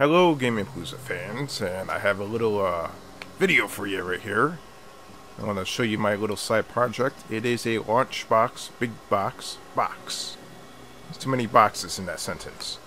Hello, Gaming Palooza fans, and I have a little uh, video for you right here. I want to show you my little side project. It is a launch box, Big Box box. There's too many boxes in that sentence.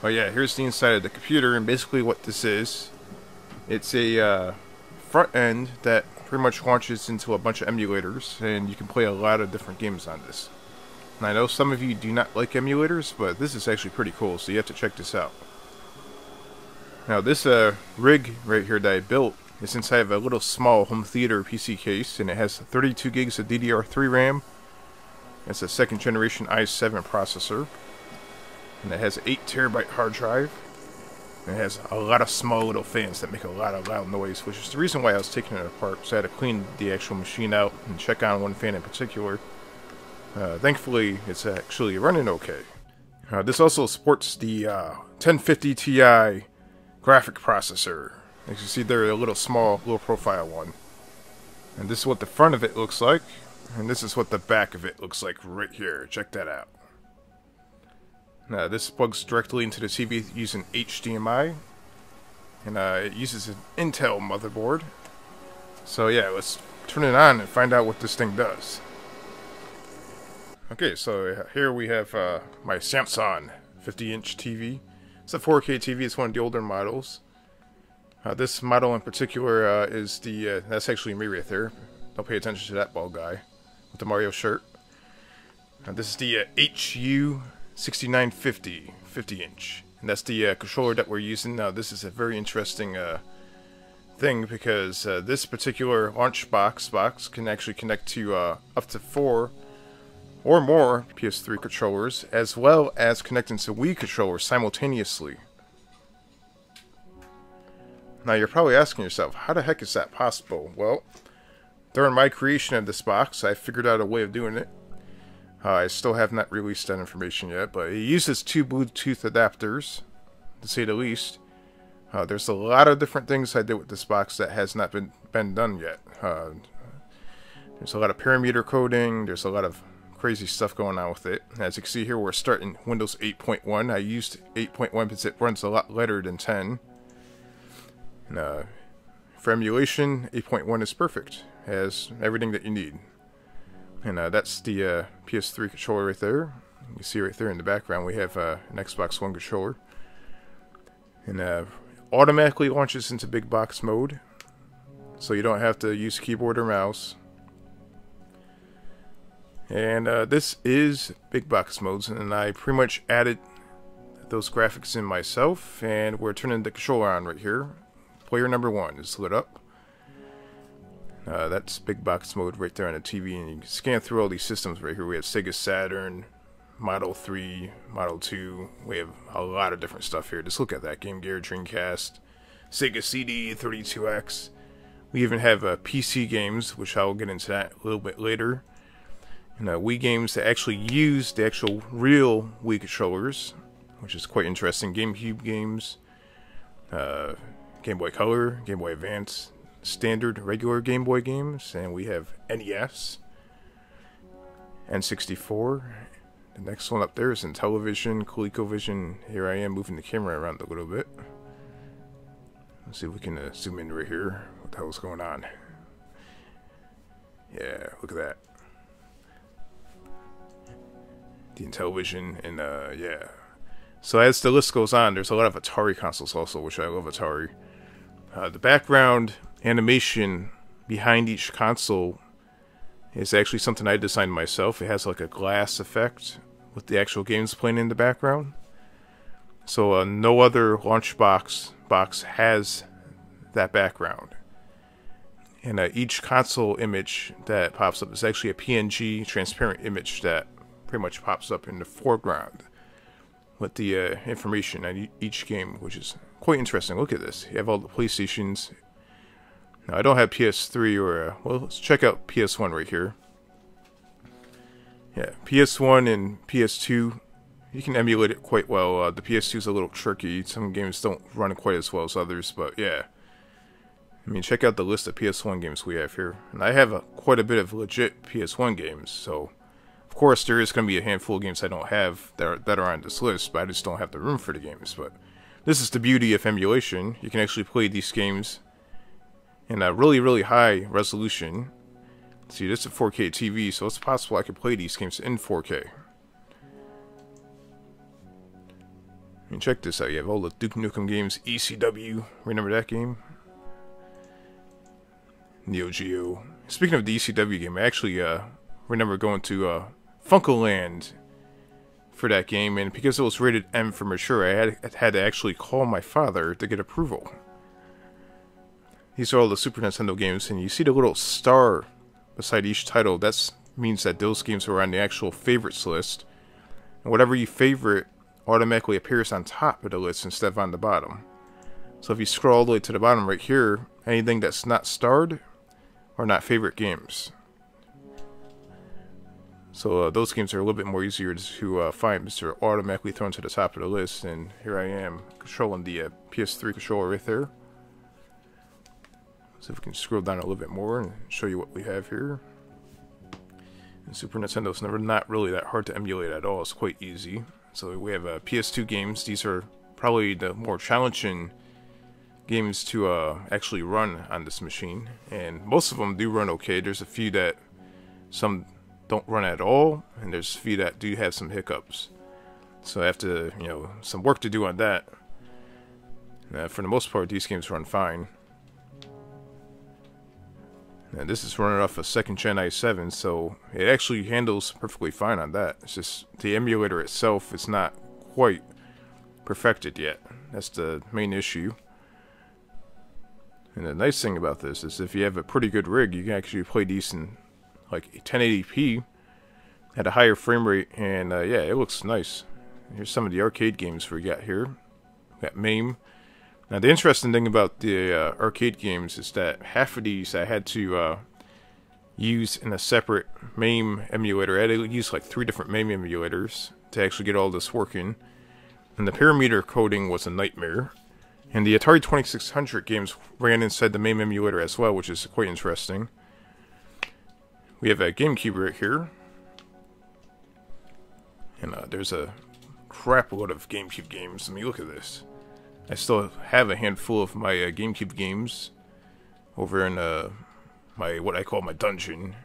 Oh yeah, here's the inside of the computer, and basically what this is, it's a uh, front end that pretty much launches into a bunch of emulators, and you can play a lot of different games on this. And I know some of you do not like emulators, but this is actually pretty cool, so you have to check this out. Now this uh, rig right here that I built is inside of a little small home theater PC case and it has 32 gigs of DDR3 RAM. It's a second generation i7 processor. And it has 8 terabyte hard drive. And it has a lot of small little fans that make a lot of loud noise, which is the reason why I was taking it apart. So I had to clean the actual machine out and check on one fan in particular. Uh, thankfully, it's actually running okay. Uh, this also supports the uh, 1050 Ti graphic processor. As you see there, a little small, low profile one. And this is what the front of it looks like. And this is what the back of it looks like right here. Check that out. Now, this plugs directly into the TV using HDMI. And uh, it uses an Intel motherboard. So yeah, let's turn it on and find out what this thing does. Okay, so here we have uh, my Samsung 50-inch TV. It's a 4K TV. It's one of the older models. Uh, this model in particular uh, is the, uh, that's actually right there. Don't pay attention to that bald guy with the Mario shirt. Uh, this is the HU 6950 50 inch. And that's the uh, controller that we're using. Now this is a very interesting uh, thing because this particular launch box box can actually connect to up to four or more PS3 controllers, as well as connecting to Wii controllers simultaneously. Now you're probably asking yourself, how the heck is that possible? Well, during my creation of this box, I figured out a way of doing it. Uh, I still have not released that information yet, but it uses two Bluetooth adapters, to say the least. Uh, there's a lot of different things I did with this box that has not been, been done yet. Uh, there's a lot of parameter coding, there's a lot of crazy stuff going on with it. As you can see here, we're starting Windows 8.1. I used 8.1 because it runs a lot lighter than 10. And, uh, for emulation, 8.1 is perfect. It has everything that you need. And uh, that's the uh, PS3 controller right there. You can see right there in the background we have uh, an Xbox One controller. And uh, automatically launches into big box mode. So you don't have to use keyboard or mouse. And uh, this is big box modes, and I pretty much added those graphics in myself, and we're turning the controller on right here. Player number one is lit up. Uh, that's big box mode right there on the TV, and you can scan through all these systems right here. We have Sega Saturn, Model 3, Model 2. We have a lot of different stuff here. Just look at that. Game Gear, Dreamcast, Sega CD, 32X. We even have uh, PC games, which I'll get into that a little bit later and uh, Wii games that actually use the actual real Wii controllers, which is quite interesting. GameCube games, uh, Game Boy Color, Game Boy Advance, standard regular Game Boy games, and we have NES, N64. The next one up there is Intellivision, ColecoVision. Here I am moving the camera around a little bit. Let's see if we can uh, zoom in right here. What the hell's going on? Yeah, look at that the Intellivision, and uh, yeah. So as the list goes on, there's a lot of Atari consoles also, which I love Atari. Uh, the background animation behind each console is actually something I designed myself. It has like a glass effect with the actual games playing in the background. So uh, no other launch box box has that background. And uh, each console image that pops up is actually a PNG transparent image that pretty much pops up in the foreground with the uh, information on each game, which is quite interesting. Look at this. You have all the PlayStations. Now, I don't have PS3 or, uh, well, let's check out PS1 right here. Yeah, PS1 and PS2, you can emulate it quite well. Uh, the PS2 is a little tricky. Some games don't run quite as well as others, but yeah. I mean, check out the list of PS1 games we have here. And I have a, quite a bit of legit PS1 games, so of course, there is going to be a handful of games I don't have that are, that are on this list, but I just don't have the room for the games. But this is the beauty of emulation. You can actually play these games in a really, really high resolution. See, this is a 4K TV, so it's possible I could play these games in 4K. And check this out. You have all the Duke Nukem games, ECW. Remember that game? Neo Geo. Speaking of the ECW game, I actually uh, remember going to uh, FuncoLand for that game, and because it was rated M for mature, I had, had to actually call my father to get approval. These are all the Super Nintendo games, and you see the little star beside each title. That means that those games are on the actual favorites list. And whatever you favorite automatically appears on top of the list instead of on the bottom. So if you scroll all the way to the bottom right here, anything that's not starred are not favorite games. So uh, those games are a little bit more easier to uh, find because they're automatically thrown to the top of the list. And here I am controlling the uh, PS3 controller right there. So if we can scroll down a little bit more and show you what we have here. And Super Nintendo's never not really that hard to emulate at all. It's quite easy. So we have uh, PS2 games. These are probably the more challenging games to uh, actually run on this machine, and most of them do run okay. There's a few that some don't run at all, and there's a few that do have some hiccups. So I have to, you know, some work to do on that. Uh, for the most part, these games run fine. And this is running off a second gen i7, so it actually handles perfectly fine on that. It's just the emulator itself is not quite perfected yet. That's the main issue. And the nice thing about this is if you have a pretty good rig, you can actually play decent, like 1080p at a higher frame rate, and uh, yeah, it looks nice. Here's some of the arcade games we got here. Got MAME. Now, the interesting thing about the uh, arcade games is that half of these I had to uh, use in a separate MAME emulator. I had to use like three different MAME emulators to actually get all this working. And the parameter coding was a nightmare. And the Atari 2600 games ran inside the MAME emulator as well, which is quite interesting. We have a GameCube right here. And uh, there's a crap load of GameCube games. I mean, look at this. I still have a handful of my uh, GameCube games over in uh, my what I call my dungeon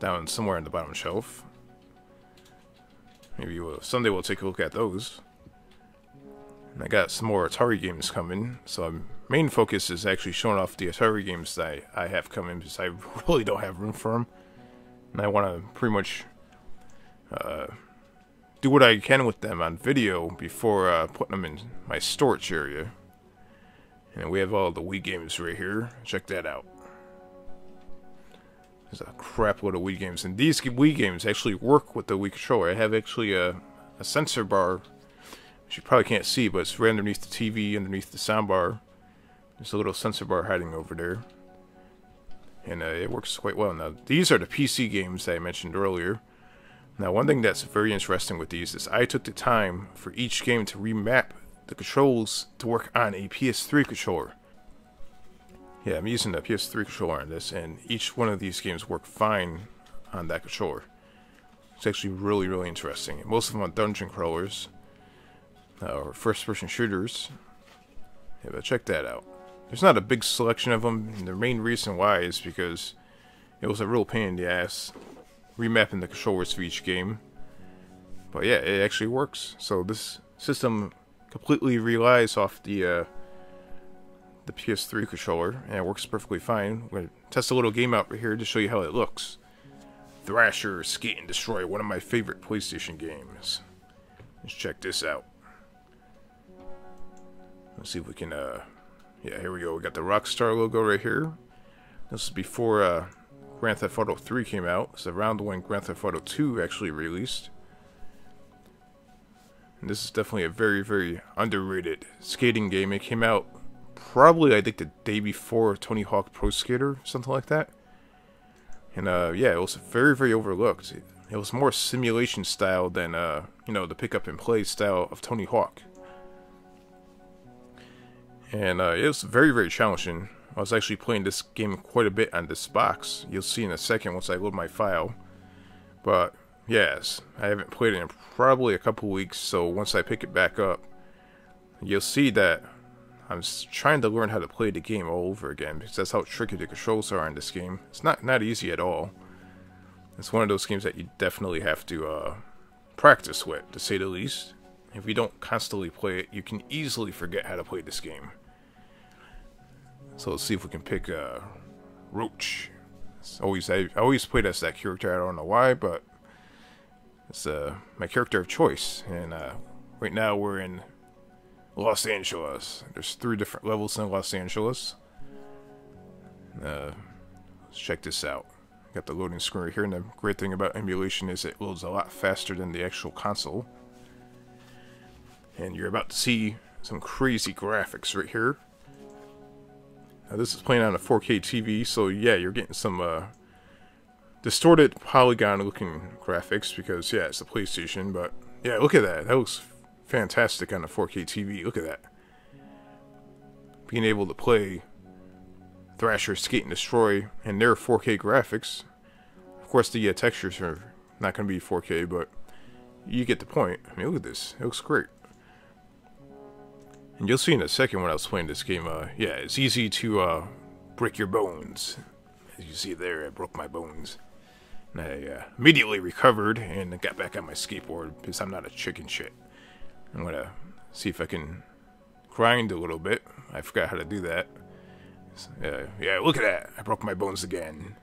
down somewhere on the bottom shelf. Maybe we'll, someday we'll take a look at those. And I got some more Atari games coming, so my main focus is actually showing off the Atari games that I, have coming because I really don't have room for them. And I want to pretty much uh, do what I can with them on video before uh, putting them in my storage area. And we have all the Wii games right here. Check that out. There's a crap load of Wii games. And these Wii games actually work with the Wii controller. I have actually a, a sensor bar, which you probably can't see, but it's right underneath the TV, underneath the soundbar. There's a little sensor bar hiding over there. And uh, it works quite well. Now, these are the PC games that I mentioned earlier. Now, one thing that's very interesting with these is I took the time for each game to remap the controls to work on a PS3 controller. Yeah, I'm using the PS3 controller on this, and each one of these games work fine on that controller. It's actually really, really interesting. Most of them are dungeon crawlers, uh, or first-person shooters. Yeah, but check that out. There's not a big selection of them, and the main reason why is because it was a real pain in the ass remapping the controllers for each game. But yeah, it actually works. So this system completely relies off the uh, the PS3 controller, and it works perfectly fine. We're gonna test a little game out right here to show you how it looks. Thrasher Skate and Destroy, one of my favorite PlayStation games. Let's check this out. Let's see if we can, uh, yeah, here we go. We got the Rockstar logo right here. This is before, uh, Grand Theft Auto 3 came out. It's around when Grand Theft Auto 2 actually released. And this is definitely a very, very underrated skating game. It came out probably, I think, the day before Tony Hawk Pro Skater, something like that. And, uh, yeah, it was very, very overlooked. It, was more simulation style than, uh, you know, the pick up and play style of Tony Hawk. And, uh, it was very, very challenging. I was actually playing this game quite a bit on this box. You'll see in a second once I load my file. But, yes, I haven't played it in probably a couple weeks, so once I pick it back up, you'll see that I'm trying to learn how to play the game all over again because that's how tricky the controls are in this game. It's not not easy at all. It's one of those games that you definitely have to uh, practice with, to say the least. If you don't constantly play it, you can easily forget how to play this game. So let's see if we can pick uh, Roach. It's always I always played as that character. I don't know why, but it's uh, my character of choice. And uh, right now we're in Los Angeles. There's three different levels in Los Angeles. Uh, let's check this out. Got the loading screen right here, and the great thing about emulation is it loads a lot faster than the actual console. And you're about to see some crazy graphics right here. Now this is playing on a 4K TV, so yeah, you're getting some uh, distorted polygon looking graphics because yeah, it's a PlayStation, but yeah, look at that. That looks fantastic on a 4K TV. Look at that. Being able to play Thrasher, Skate, and Destroy, and their 4K graphics. Of course, the uh, textures are not going to be 4K, but you get the point. I mean, look at this. It looks great. And you'll see in a second when I was playing this game, uh, yeah, it's easy to uh, break your bones. As you see there, I broke my bones. And I uh, immediately recovered and got back on my skateboard because I'm not a chicken shit. I'm gonna see if I can grind a little bit. I forgot how to do that. Uh, yeah, look at that. I broke my bones again.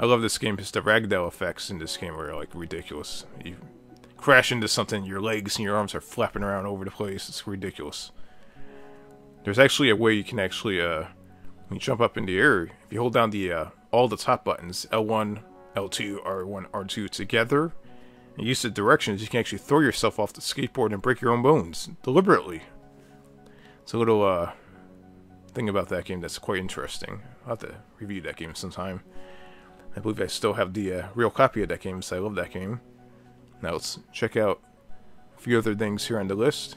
I love this game because the ragdoll effects in this game are like ridiculous. You crash into something, your legs and your arms are flapping around over the place. It's ridiculous. There's actually a way you can actually, uh, when you jump up in the air, if you hold down the uh, all the top buttons, L1, L2, R1, R2 together, and use the directions, you can actually throw yourself off the skateboard and break your own bones deliberately. It's a little uh, thing about that game that's quite interesting. I'll have to review that game sometime. I believe I still have the uh, real copy of that game, so I love that game. Now let's check out a few other things here on the list.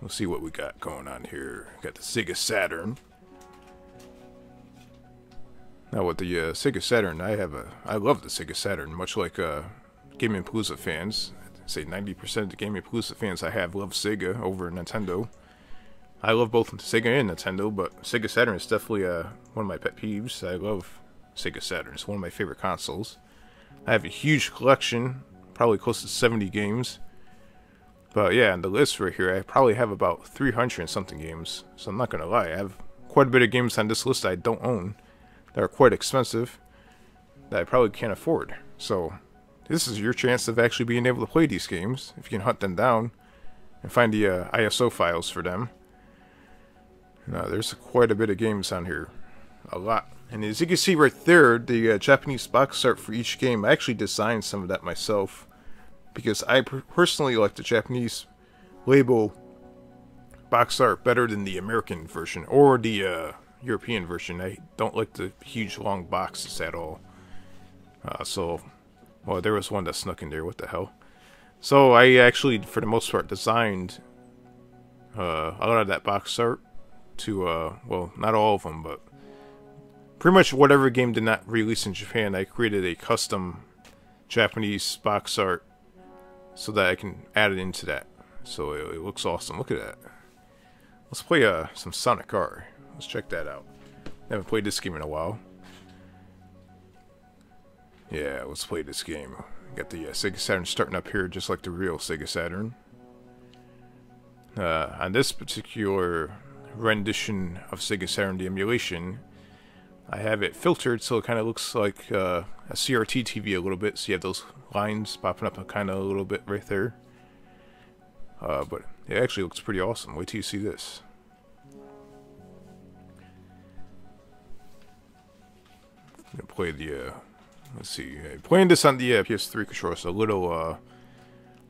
We'll see what we got going on here. Got the Sega Saturn. Now with the uh, Sega Saturn, I have a I love the Sega Saturn, much like uh, Gaming Palooza fans. I'd say 90% of the Gaming Palooza fans I have love Sega over Nintendo. I love both Sega and Nintendo, but Sega Saturn is definitely uh, one of my pet peeves. I love Sega Saturn. It's one of my favorite consoles. I have a huge collection, probably close to 70 games. But yeah, on the list right here, I probably have about 300 and something games. So I'm not gonna lie, I have quite a bit of games on this list I don't own that are quite expensive that I probably can't afford. So this is your chance of actually being able to play these games if you can hunt them down and find the uh, ISO files for them. Now, there's quite a bit of games on here, a lot. And as you can see right there, the uh, Japanese box art for each game, I actually designed some of that myself because I personally like the Japanese label box art better than the American version or the uh, European version. I don't like the huge long boxes at all. Uh, so, well, there was one that snuck in there. What the hell? So I actually, for the most part, designed uh, a lot of that box art to, uh, well, not all of them, but pretty much whatever game did not release in Japan, I created a custom Japanese box art so that I can add it into that. So it, it looks awesome. Look at that. Let's play uh, some Sonic R. Let's check that out. I Haven't played this game in a while. Yeah, let's play this game. Got the uh, Sega Saturn starting up here just like the real Sega Saturn. Uh, on this particular rendition of Sega Saturn, the emulation, I have it filtered so it kind of looks like uh, a CRT TV a little bit. So you have those lines popping up a kind of a little bit right there. Uh, but it actually looks pretty awesome. Wait till you see this. I'm gonna play the, uh, let's see, uh, playing this on the uh, PS3 controller is a little, uh,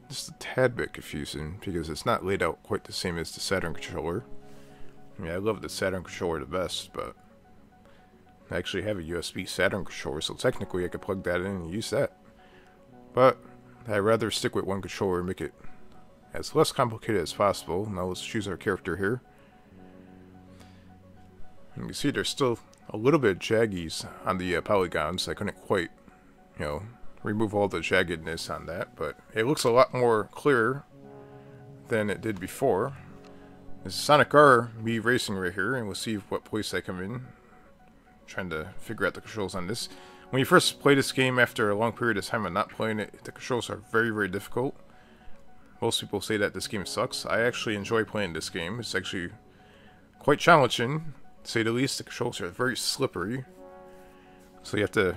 just a tad bit confusing because it's not laid out quite the same as the Saturn controller. I mean, I love the Saturn controller the best, but I actually have a USB Saturn controller, so technically I could plug that in and use that. But I'd rather stick with one controller and make it as less complicated as possible. Now let's choose our character here. And you can see there's still a little bit of jaggies on the uh, polygons. I couldn't quite, you know, remove all the jaggedness on that, but it looks a lot more clear than it did before. This is Sonic R me racing right here, and we'll see what place I come in. Trying to figure out the controls on this. When you first play this game after a long period of time of not playing it, the controls are very, very difficult. Most people say that this game sucks. I actually enjoy playing this game. It's actually quite challenging, to say the least. The controls are very slippery. So you have to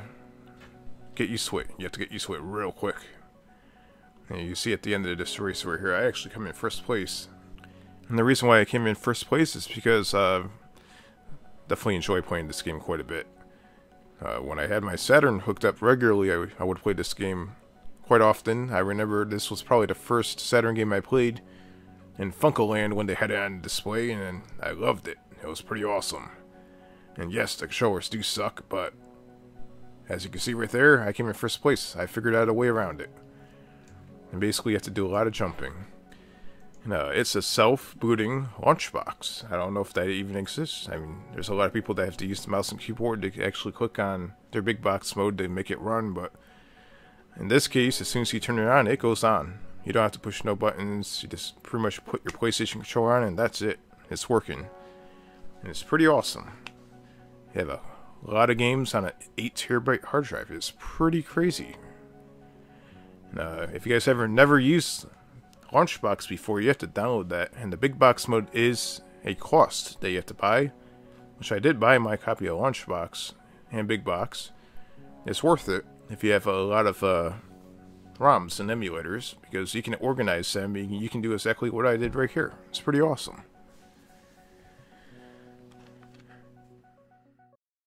get used to it. You have to get used to it real quick. And you see at the end of this race right here, I actually come in first place. And the reason why I came in first place is because uh, definitely enjoy playing this game quite a bit. Uh, when I had my Saturn hooked up regularly, I, I would play this game quite often. I remember this was probably the first Saturn game I played in FuncoLand when they had it on display, and I loved it. It was pretty awesome. And yes, the controllers do suck, but as you can see right there, I came in first place. I figured out a way around it. And basically, you have to do a lot of jumping. No, it's a self-booting launch box. I don't know if that even exists. I mean, there's a lot of people that have to use the mouse and keyboard to actually click on their big box mode to make it run, but in this case, as soon as you turn it on, it goes on. You don't have to push no buttons. You just pretty much put your PlayStation controller on and that's it. It's working. And it's pretty awesome. You have a lot of games on an 8 terabyte hard drive. It's pretty crazy. Uh, if you guys ever never used Launchbox before, you have to download that. And the big box mode is a cost that you have to buy, which I did buy my copy of Launchbox and Big Box. It's worth it if you have a lot of uh, ROMs and emulators because you can organize them. You can do exactly what I did right here. It's pretty awesome.